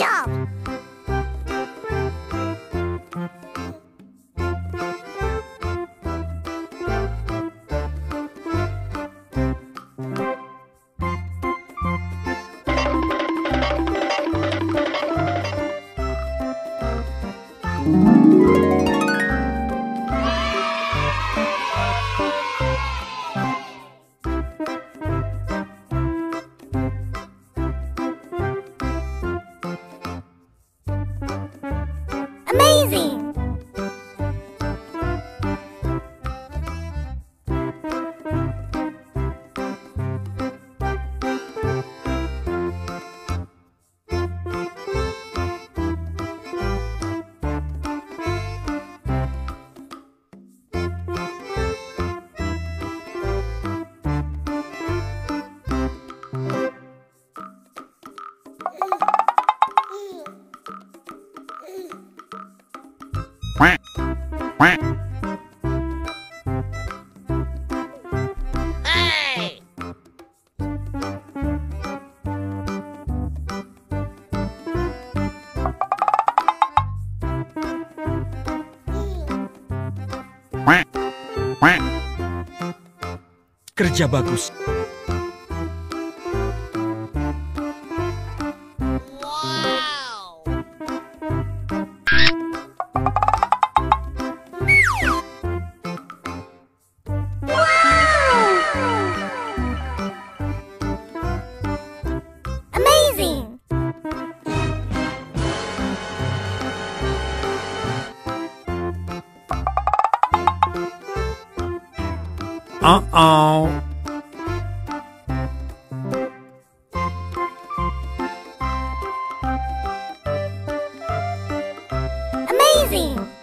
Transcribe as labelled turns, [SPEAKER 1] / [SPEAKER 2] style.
[SPEAKER 1] Job! z。
[SPEAKER 2] Kerja bagus. Amazing!
[SPEAKER 1] oh my